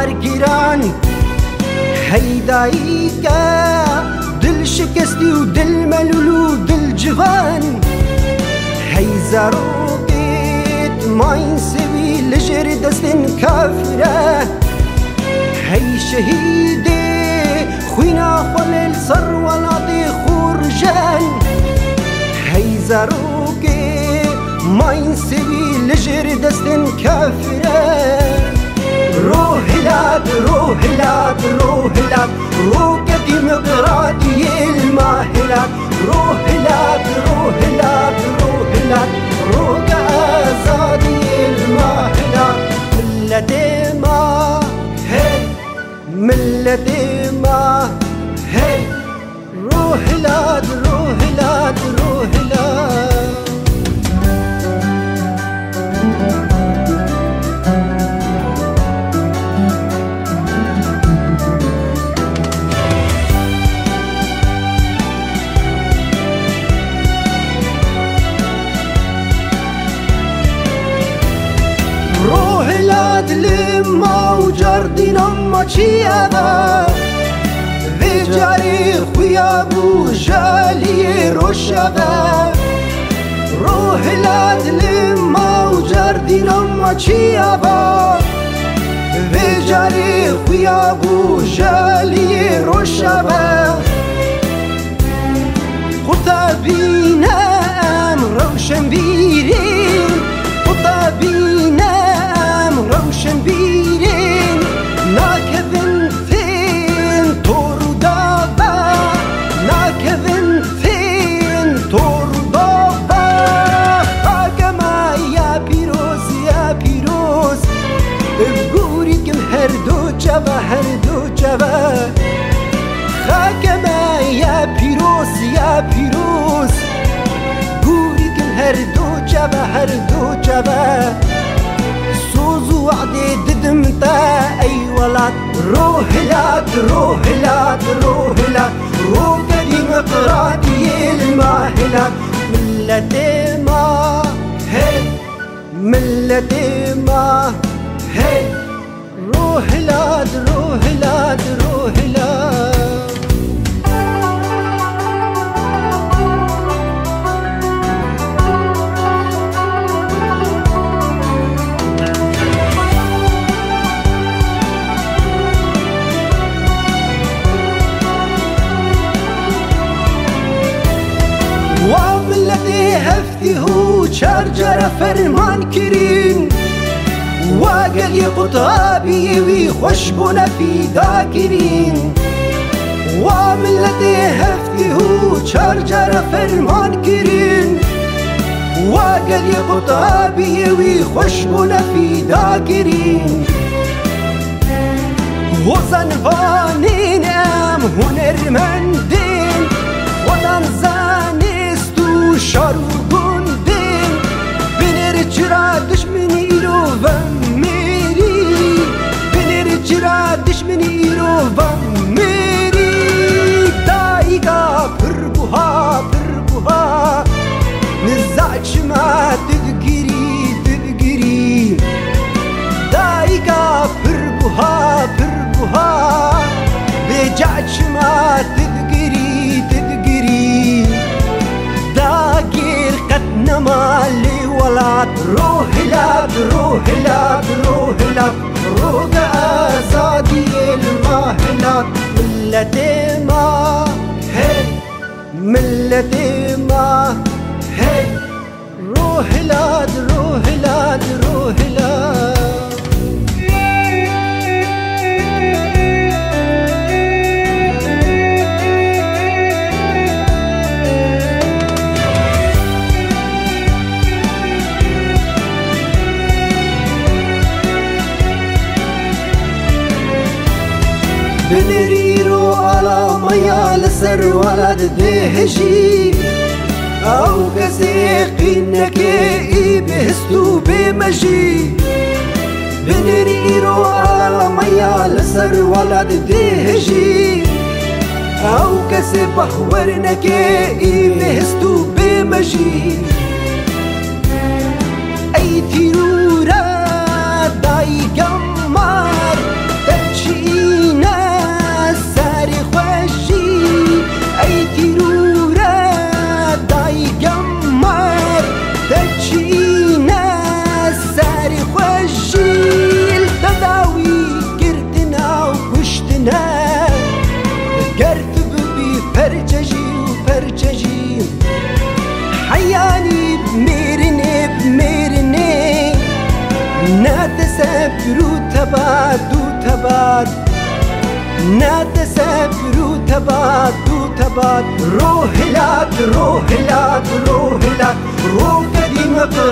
بکش و بارگیران هیدایی که دل شکستی و دل ملولو دل جوان. هی زاروکت ماین سوی لجر دستن کافره. هی شهیده خوینا خلل سر ولادی خورجان هی زاروکت ماین سوی لجر دستن کافره. روح لاد روح لاد روح لاد روح ديمقراطي الماهلات روح لما وجردين أما چيادا في جاري خويا بو جالي روشادا روح لاد لما وجردين أما چيادا في جاري خويا بو جالي روشادا خطابينا أم روح لات روح لات روح لات روح ديمقراطية الماهلات ملة ما هي ملة ما هي. روح لات فرمان كرين واقل يقطابي وي خوش بنا في داكرين وملتي هفتی هو چار جرى فرمان كرين واقل يقطابي وي خوش بنا روح لاب روح لاب روح لاب روح أزادي المهلات ملتي ما هي ملتي بنريرو على ميا لسر ولد دهجي. أو كسيقينك اي بهستو بمجي. بنريرو على ميا لسر ولد دهجي. أو كسي بخورنك اي بهستو بمجي. درو تباد دو تباد نادسه درو تباد دو تباد روح لات روح لات روح لات روح قديم قراتي